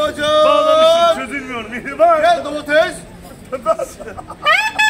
hocam. Bağlamışım çözülmüyor mihriban. Gel domates.